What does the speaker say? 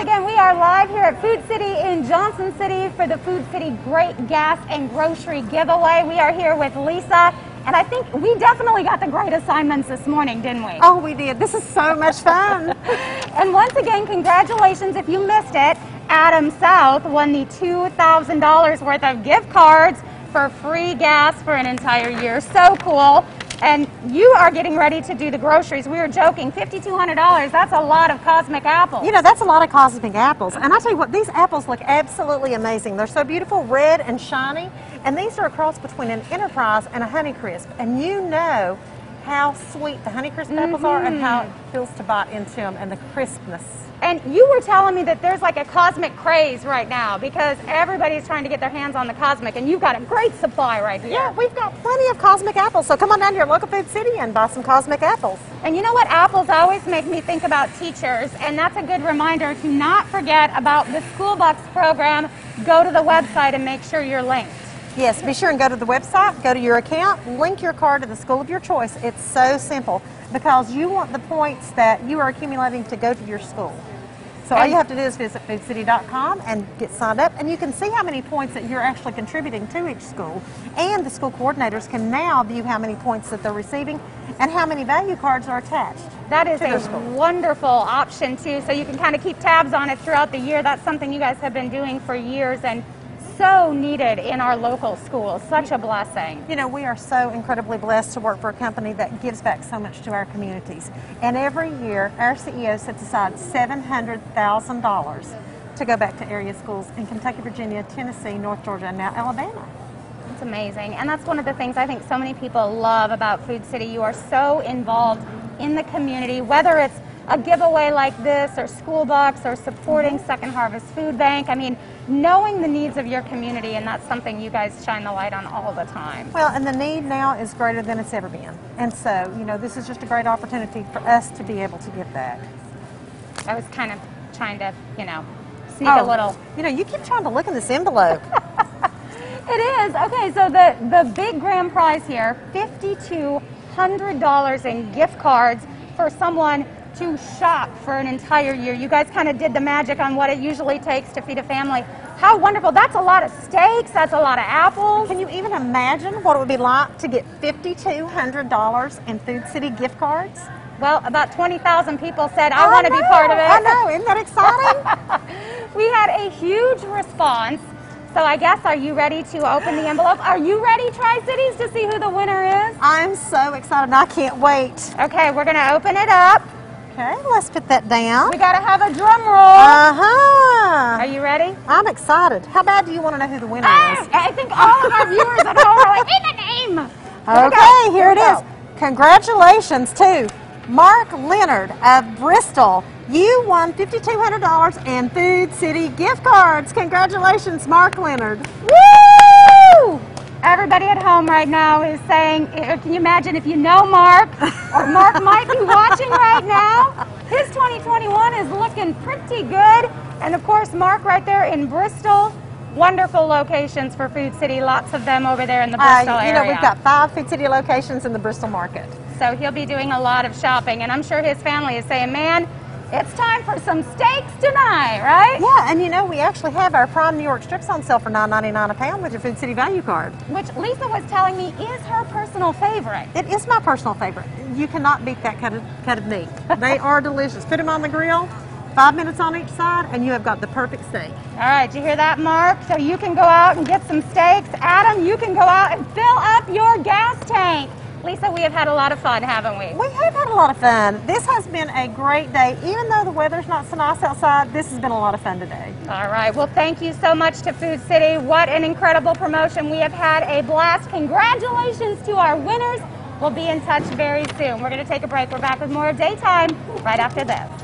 again, we are live here at Food City in Johnson City for the Food City Great Gas and Grocery Giveaway. We are here with Lisa, and I think we definitely got the great assignments this morning, didn't we? Oh, we did. This is so much fun. and once again, congratulations if you missed it. Adam South won the $2,000 worth of gift cards for free gas for an entire year. So cool. And you are getting ready to do the groceries. We were joking, $5,200, that's a lot of cosmic apples. You know, that's a lot of cosmic apples. And I tell you what, these apples look absolutely amazing. They're so beautiful, red and shiny. And these are a cross between an Enterprise and a Honeycrisp. And you know how sweet the Honeycrisp mm -hmm. apples are and how it feels to bite into them and the crispness. And you were telling me that there's like a cosmic craze right now because everybody's trying to get their hands on the cosmic, and you've got a great supply right here. Yeah, we've got plenty of cosmic apples. So come on down to your local food city and buy some cosmic apples. And you know what? Apples always make me think about teachers, and that's a good reminder to not forget about the School Bucks program. Go to the website and make sure you're linked. Yes, be sure and go to the website, go to your account, link your card to the school of your choice. It's so simple because you want the points that you are accumulating to go to your school. So all you have to do is visit foodcity.com and get signed up, and you can see how many points that you're actually contributing to each school. And the school coordinators can now view how many points that they're receiving and how many value cards are attached. That is a wonderful option too, so you can kind of keep tabs on it throughout the year. That's something you guys have been doing for years, and so needed in our local schools. Such a blessing. You know, we are so incredibly blessed to work for a company that gives back so much to our communities. And every year, our CEO sets aside $700,000 to go back to area schools in Kentucky, Virginia, Tennessee, North Georgia, and now Alabama. It's amazing. And that's one of the things I think so many people love about Food City. You are so involved in the community, whether it's a giveaway like this or school bucks or supporting mm-hmm. Second Harvest Food Bank. I mean, knowing the needs of your community, and that's something you guys shine the light on all the time. Well, and the need now is greater than it's ever been. And so, you know, this is just a great opportunity for us to be able to give back. I was kind of trying to, you know, sneak oh, a little. You know, you keep trying to look in this envelope. it is. Okay, so the, the big grand prize here, $5,200 in gift cards for someone to shop for an entire year. You guys kind of did the magic on what it usually takes to feed a family. How wonderful. That's a lot of steaks. That's a lot of apples. Can you even imagine what it would be like to get $5,200 in Food City gift cards? Well, about 20,000 people said, I, I want to be part of it. I know. Isn't that exciting? we had a huge response. So I guess, are you ready to open the envelope? Are you ready, Tri-Cities, to see who the winner is? I'm so excited. I can't wait. Okay, we're going to open it up. Okay, let's put that down. We got to have a drum roll. Uh-huh. Are you ready? I'm excited. How bad do you want to know who the winner is? I think all of our viewers at home are like, in the name. Okay, here, here it is. Congratulations to Mark Leonard of Bristol. You won $5,200 in Food City gift cards. Congratulations, Mark Leonard. Woo! Everybody at home right now is saying, eh, can you imagine if you know Mark, or Mark might be watching right now? His 2021 is looking pretty good. And of course, Mark right there in Bristol, wonderful locations for Food City, lots of them over there in the Bristol uh, you area. You know, we've got five Food City locations in the Bristol market. So he'll be doing a lot of shopping, and I'm sure his family is saying, man, it's time for some steaks tonight, right? Yeah, and you know, we actually have our prime New York strips on sale for $9.99 a pound with your Food City value card. Which Lisa was telling me is her personal favorite. It is my personal favorite. You cannot beat that cut of, cut of meat. they are delicious. Put them on the grill, five minutes on each side, and you have got the perfect steak. All right, you hear that, Mark? So you can go out and get some steaks. Adam, you can go out and fill up your gas tank. Lisa, we have had a lot of fun, haven't we? We have had a lot of fun. This has been a great day. Even though the weather's not so nice outside, this has been a lot of fun today. All right. Well, thank you so much to Food City. What an incredible promotion. We have had a blast. Congratulations to our winners. We'll be in touch very soon. We're going to take a break. We're back with more daytime right after this.